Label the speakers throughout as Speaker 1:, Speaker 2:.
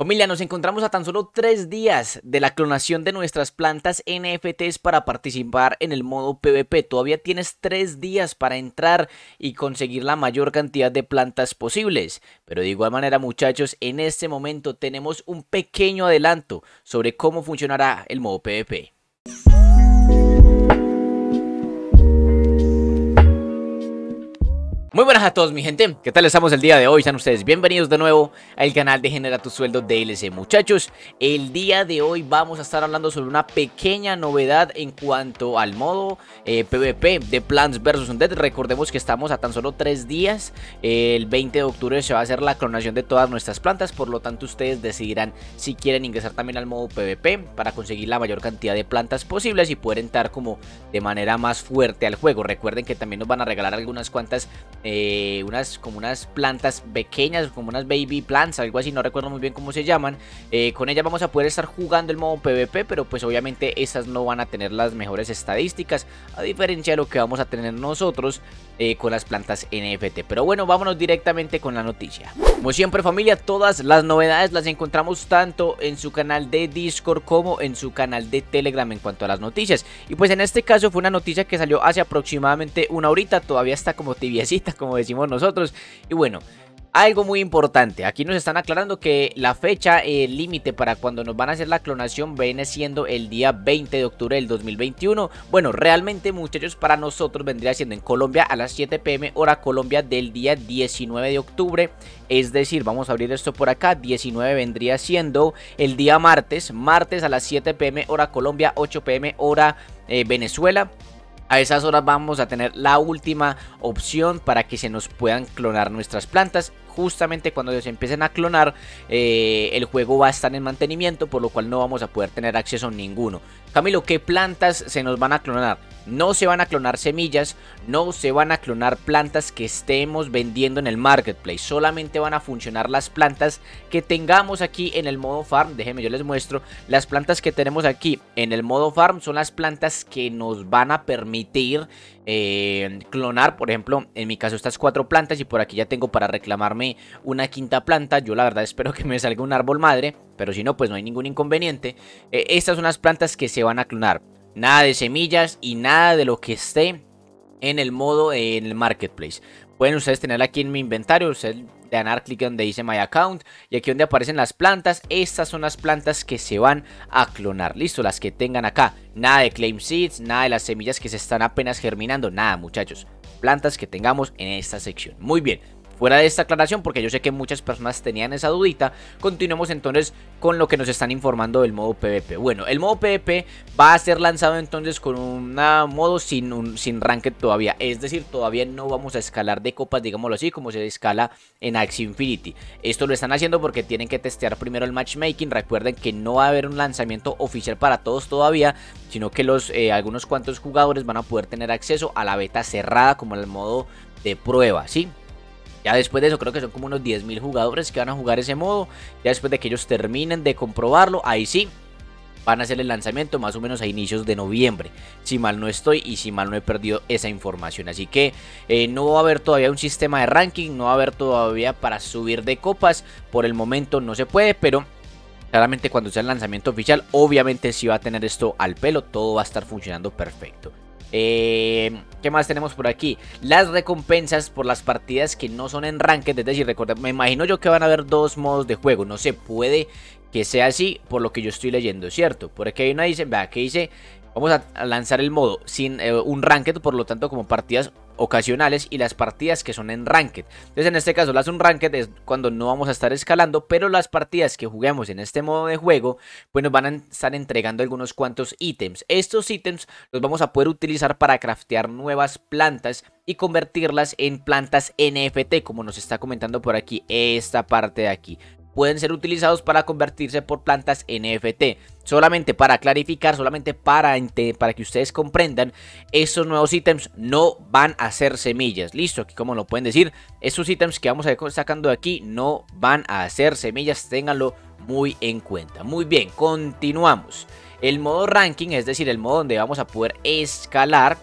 Speaker 1: Familia, nos encontramos a tan solo tres días de la clonación de nuestras plantas NFTs para participar en el modo PvP. Todavía tienes tres días para entrar y conseguir la mayor cantidad de plantas posibles. Pero de igual manera, muchachos, en este momento tenemos un pequeño adelanto sobre cómo funcionará el modo PvP. Muy buenas a todos mi gente, ¿qué tal estamos el día de hoy? Sean ustedes bienvenidos de nuevo al canal de Genera Tu Sueldo DLC Muchachos, el día de hoy vamos a estar hablando sobre una pequeña novedad en cuanto al modo PvP eh, de Plants vs Undead. Recordemos que estamos a tan solo tres días, el 20 de octubre se va a hacer la clonación de todas nuestras plantas. Por lo tanto ustedes decidirán si quieren ingresar también al modo PvP para conseguir la mayor cantidad de plantas posibles Y poder entrar como de manera más fuerte al juego. Recuerden que también nos van a regalar algunas cuantas eh, unas como unas plantas pequeñas, como unas baby plants, algo así, no recuerdo muy bien cómo se llaman. Eh, con ellas vamos a poder estar jugando el modo PvP, pero pues obviamente esas no van a tener las mejores estadísticas, a diferencia de lo que vamos a tener nosotros eh, con las plantas NFT. Pero bueno, vámonos directamente con la noticia. Como siempre familia, todas las novedades las encontramos tanto en su canal de Discord como en su canal de Telegram en cuanto a las noticias. Y pues en este caso fue una noticia que salió hace aproximadamente una horita, todavía está como tibiecita como decimos nosotros. Y bueno, algo muy importante, aquí nos están aclarando que la fecha eh, límite para cuando nos van a hacer la clonación viene siendo el día 20 de octubre del 2021. Bueno, realmente muchachos para nosotros vendría siendo en Colombia a las 7 pm hora Colombia del día 19 de octubre. Es decir, vamos a abrir esto por acá, 19 vendría siendo el día martes, martes a las 7 pm hora Colombia, 8 pm hora eh, Venezuela. A esas horas vamos a tener la última opción para que se nos puedan clonar nuestras plantas. Justamente cuando se empiecen a clonar, eh, el juego va a estar en mantenimiento, por lo cual no vamos a poder tener acceso a ninguno. Camilo, ¿qué plantas se nos van a clonar? No se van a clonar semillas, no se van a clonar plantas que estemos vendiendo en el marketplace. Solamente van a funcionar las plantas que tengamos aquí en el modo farm. Déjenme, yo les muestro. Las plantas que tenemos aquí en el modo farm son las plantas que nos van a permitir eh, clonar. Por ejemplo, en mi caso estas cuatro plantas y por aquí ya tengo para reclamarme una quinta planta. Yo la verdad espero que me salga un árbol madre, pero si no, pues no hay ningún inconveniente. Eh, estas son las plantas que se van a clonar. Nada de semillas y nada de lo que esté en el modo en el marketplace. Pueden ustedes tener aquí en mi inventario, ustedes le dan clic donde dice My Account y aquí donde aparecen las plantas, estas son las plantas que se van a clonar, listo, las que tengan acá, nada de Claim Seeds, nada de las semillas que se están apenas germinando, nada muchachos, plantas que tengamos en esta sección, muy bien, Fuera de esta aclaración, porque yo sé que muchas personas tenían esa dudita, continuemos entonces con lo que nos están informando del modo PvP. Bueno, el modo PvP va a ser lanzado entonces con un modo sin, un, sin ranked todavía. Es decir, todavía no vamos a escalar de copas, digámoslo así, como se escala en Axie Infinity. Esto lo están haciendo porque tienen que testear primero el matchmaking. Recuerden que no va a haber un lanzamiento oficial para todos todavía, sino que los eh, algunos cuantos jugadores van a poder tener acceso a la beta cerrada como el modo de prueba, ¿sí? Ya después de eso creo que son como unos 10.000 jugadores que van a jugar ese modo. Ya después de que ellos terminen de comprobarlo, ahí sí van a hacer el lanzamiento más o menos a inicios de noviembre. Si mal no estoy y si mal no he perdido esa información. Así que eh, no va a haber todavía un sistema de ranking, no va a haber todavía para subir de copas. Por el momento no se puede, pero claramente cuando sea el lanzamiento oficial, obviamente sí va a tener esto al pelo, todo va a estar funcionando perfecto. Eh, ¿Qué más tenemos por aquí? Las recompensas por las partidas que no son en ranked. Es decir, me imagino yo que van a haber dos modos de juego. No se puede que sea así por lo que yo estoy leyendo, ¿cierto? Por aquí hay una dice, vea, que dice Vamos a lanzar el modo sin eh, un ranked, por lo tanto como partidas ocasionales y las partidas que son en ranked. Entonces en este caso las un ranked es cuando no vamos a estar escalando, pero las partidas que juguemos en este modo de juego, pues nos van a estar entregando algunos cuantos ítems. Estos ítems los vamos a poder utilizar para craftear nuevas plantas y convertirlas en plantas NFT, como nos está comentando por aquí esta parte de aquí pueden ser utilizados para convertirse por plantas NFT. Solamente para clarificar, solamente para, para que ustedes comprendan, estos nuevos ítems no van a ser semillas. Listo, aquí como lo pueden decir, estos ítems que vamos a ir sacando de aquí no van a ser semillas, ténganlo muy en cuenta. Muy bien, continuamos. El modo ranking, es decir, el modo donde vamos a poder escalar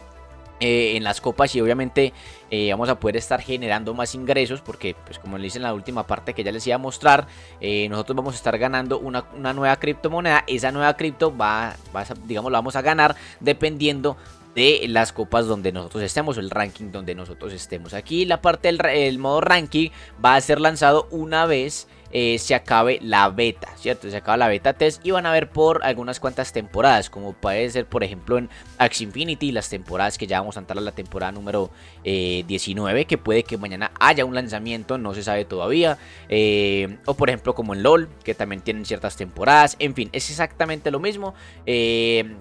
Speaker 1: eh, en las copas y obviamente eh, vamos a poder estar generando más ingresos porque pues como les hice en la última parte que ya les iba a mostrar eh, nosotros vamos a estar ganando una, nueva criptomoneda esa nueva cripto va, va digamos la vamos a ganar dependiendo de las copas donde nosotros estemos, el ranking donde nosotros estemos. Aquí la parte del modo ranking va a ser lanzado una vez eh, se acabe la beta, ¿cierto? Se acaba la beta test y van a ver por algunas cuantas temporadas, como puede ser por ejemplo en Axie Infinity, las temporadas que ya vamos a entrar a la temporada número 19, eh, que puede que mañana haya un lanzamiento, no se sabe todavía, eh, o por ejemplo como en LOL, que también tienen ciertas temporadas, en fin, es exactamente lo mismo,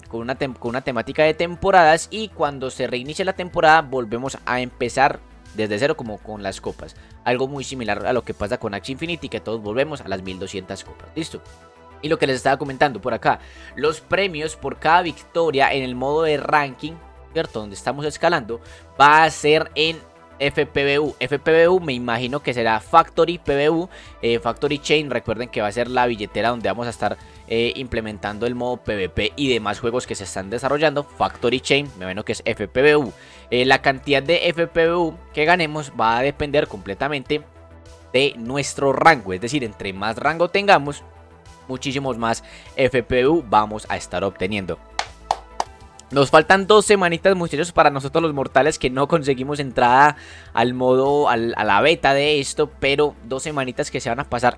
Speaker 1: con, una con una temática de temporadas y cuando se reinicie la temporada volvemos a empezar desde cero como con las copas. Algo muy similar a lo que pasa con Axie Infinity, que todos volvemos a las 1200 copas. Listo. Y lo que les estaba comentando por acá, los premios por cada victoria en el modo de ranking, ¿cierto? Donde estamos escalando, va a ser en FPBU. FPBU me imagino que será Factory PBU, eh, Factory Chain. Recuerden que va a ser la billetera donde vamos a estar eh, implementando el modo PvP y demás juegos que se están desarrollando. Factory Chain, me imagino que es FPBU. Eh, la cantidad de FPBU que ganemos va a depender completamente de nuestro rango. Es decir, entre más rango tengamos, muchísimos más FPU vamos a estar obteniendo. Nos faltan dos semanitas muchachos para nosotros los mortales que no conseguimos entrada al modo, a la beta de esto, pero dos semanitas que se van a pasar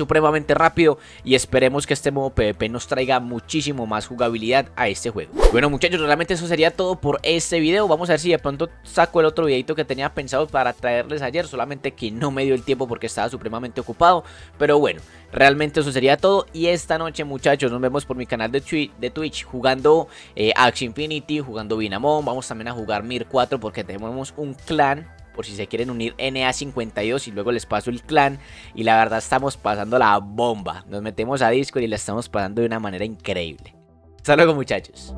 Speaker 1: supremamente rápido y esperemos que este modo PvP nos traiga muchísimo más jugabilidad a este juego. Bueno muchachos, realmente eso sería todo por este video. Vamos a ver si de pronto saco el otro videito que tenía pensado para traerles ayer, solamente que no me dio el tiempo porque estaba supremamente ocupado. Pero bueno, realmente eso sería todo y esta noche muchachos nos vemos por mi canal de, Twitch, jugando eh, Infinity, jugando Binamon, vamos también a jugar Mir 4 porque tenemos un clan por si se quieren unir NA52 y luego les paso el clan. Y la verdad estamos pasando la bomba. Nos metemos a Discord y la estamos pasando de una manera increíble. Hasta luego muchachos.